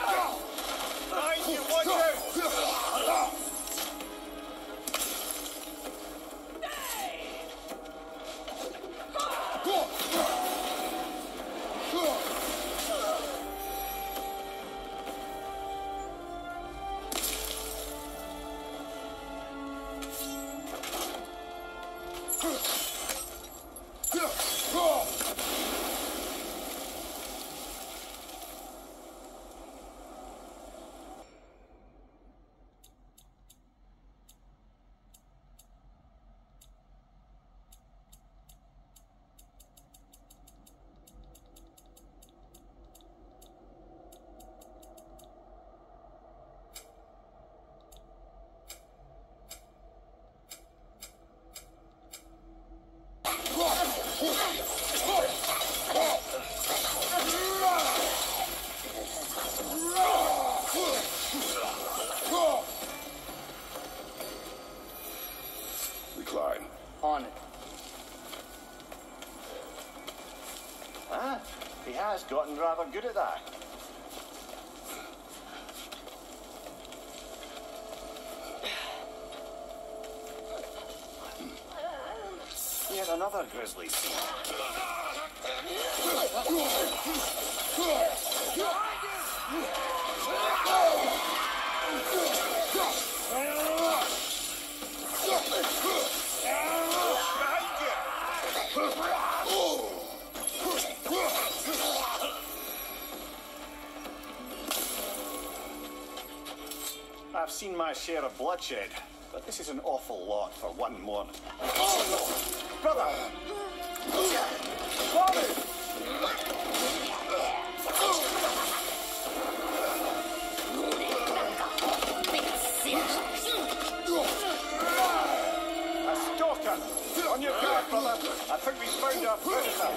Behind you, watch out! Another grisly scene. I've seen my share of bloodshed, but this is an awful lot for one morning. Brother! Father! A stalker! On your guard, brother! I think we found our predator.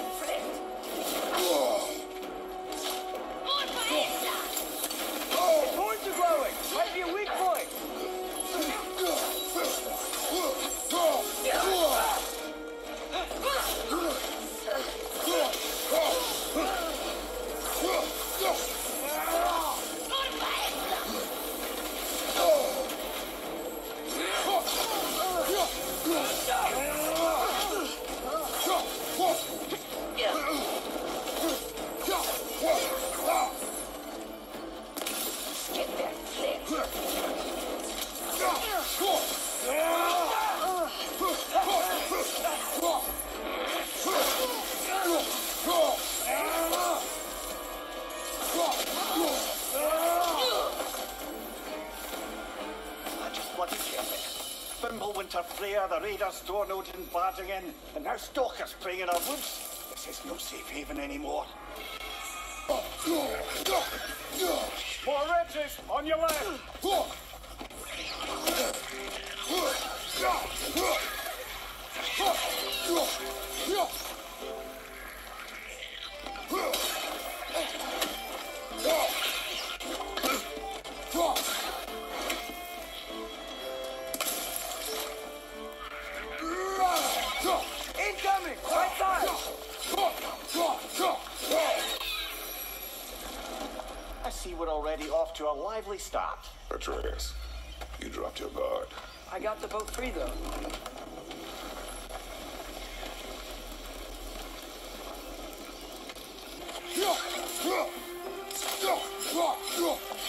The raiders and barging in, and now stalkers preying in our woods. This is no safe haven anymore. More ridges on your left! See we're already off to a lively start. Atreus, you dropped your guard. I got the boat free though.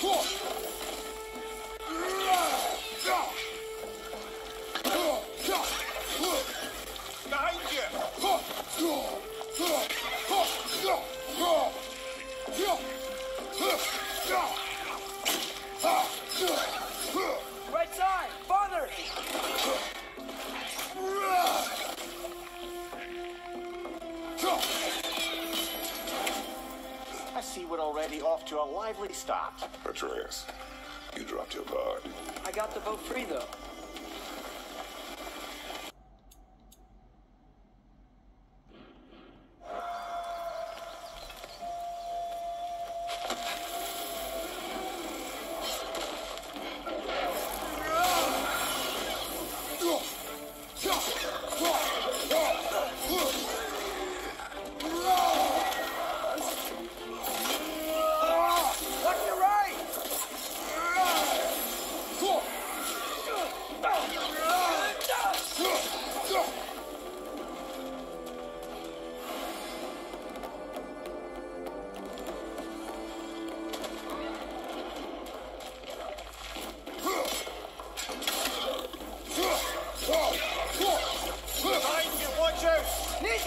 Behind You dropped your guard. I got the boat free though.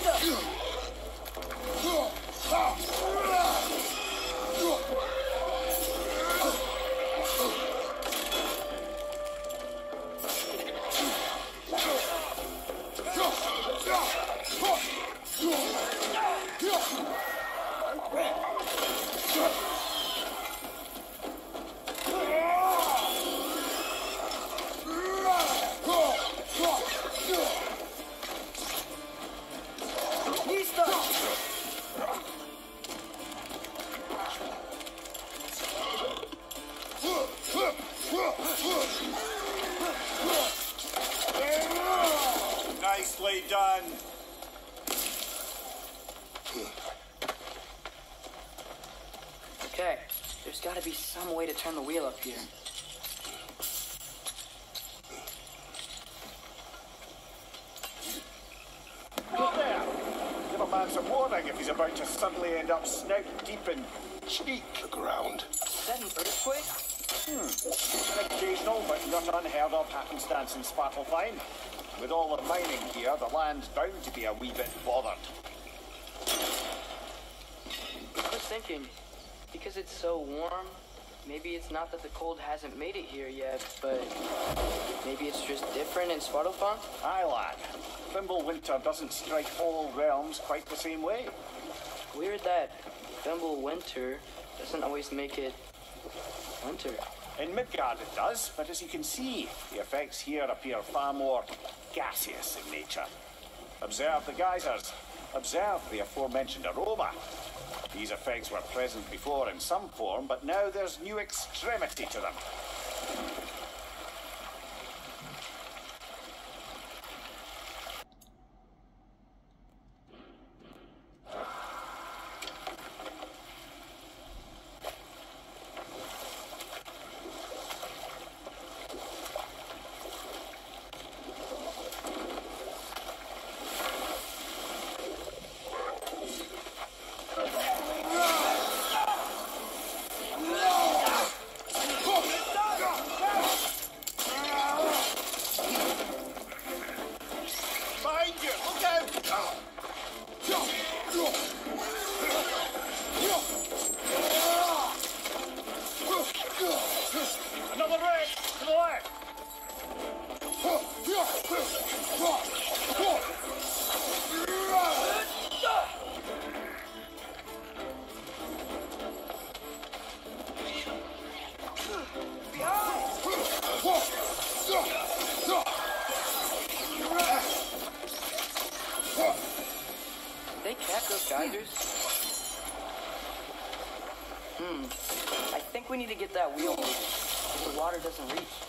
Nista! Okay, there's gotta be some way to turn the wheel up here. Go there. Give a man some warning if he's about to suddenly end up snout deep in cheek. The ground. Is that an earthquake? Hmm. An occasional but not unheard of happenstance in Svartalfheim. With all the mining here, the land's bound to be a wee bit bothered. I was thinking, because it's so warm, maybe it's not that the cold hasn't made it here yet, but maybe it's just different in Svartalfheim? Aye, lad. Fimbulwinter doesn't strike all realms quite the same way. Weird that Fimbulwinter doesn't always make it winter. In Midgard it does, but as you can see, the effects here appear far more gaseous in nature. Observe the geysers. Observe the aforementioned aroma. These effects were present before in some form, but now there's new extremity to them. Geysers? Hmm. I think we need to get that wheel moving. The water doesn't reach.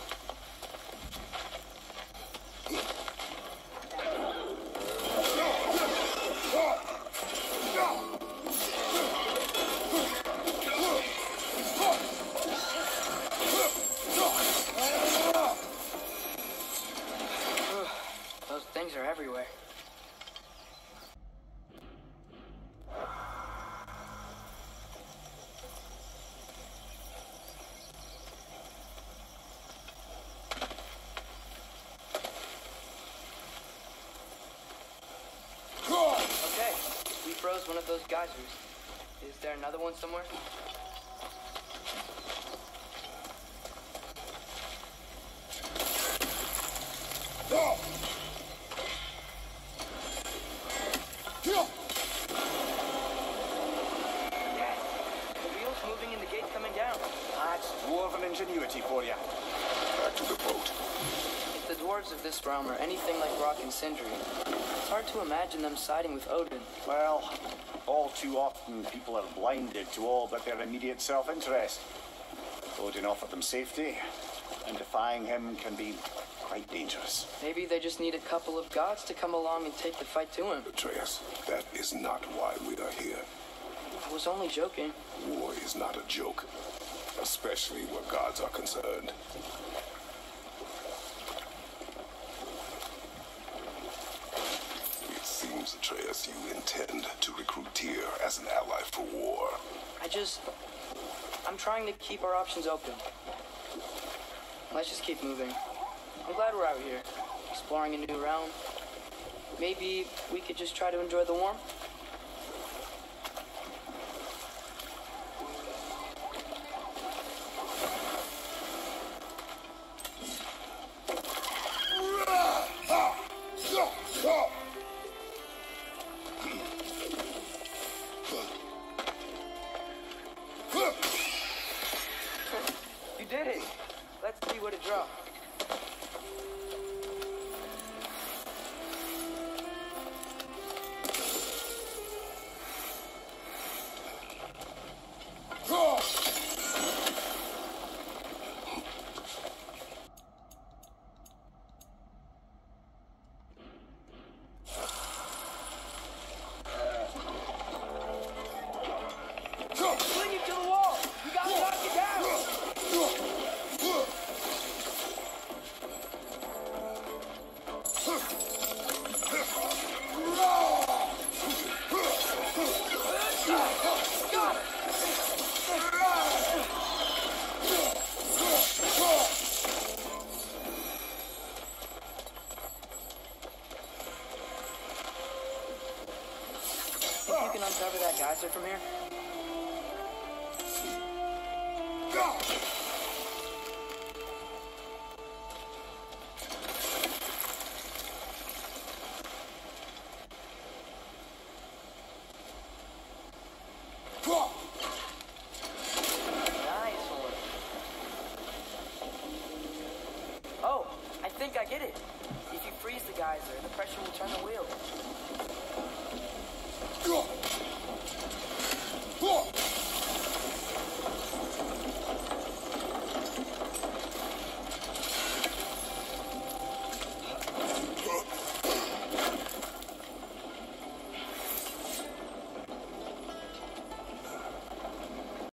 Froze one of those geysers. Is there another one somewhere? The wheel's moving and the gate's coming down. That's dwarven ingenuity for you. Back to the boat. If the dwarves of this realm are anything like Brok and Sindri, it's hard to imagine them siding with Odin. Well, all too often people are blinded to all but their immediate self-interest. Odin offered them safety, and defying him can be quite dangerous. Maybe they just need a couple of gods to come along and take the fight to him. Atreus, that is not why we are here. I was only joking. War is not a joke, especially where gods are concerned. It Atreus, you intend to recruit Tyr as an ally for war. I just. I'm trying to keep our options open. Let's just keep moving. I'm glad we're out here, exploring a new realm. maybe we could just try to enjoy the warmth? walking on top of that geyser from here? Go! Nice oh, I think I get it. If you freeze the geyser, the pressure will turn the wheel.